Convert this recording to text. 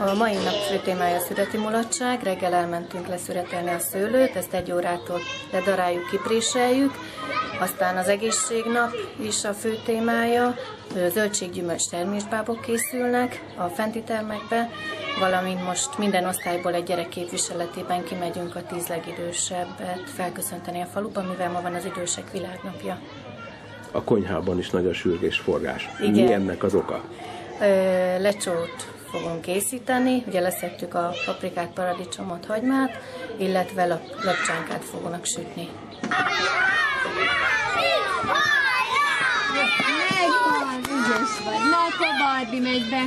A mai nap fő témája szüreti mulatság. Reggel elmentünk leszüretelni a szőlőt, ezt egy órától ledaráljuk, kipréseljük. Aztán az egészségnap is a fő témája. Zöldséggyümölcs termésbábok készülnek a fenti termekbe, valamint most minden osztályból egy gyerek képviseletében kimegyünk a tíz legidősebbet felköszönteni a faluban, mivel ma van az idősek világnapja. A konyhában is nagy a sürgésforgás. Igen. Mi ennek az oka? Ö, lecsót fogunk készíteni, ugye leszettük a paprikát, paradicsomot, hagymát, illetve lap, lapcsánkát fognak sütni. Megvan, ügyes vagy. Na, akkor Barbie megy be.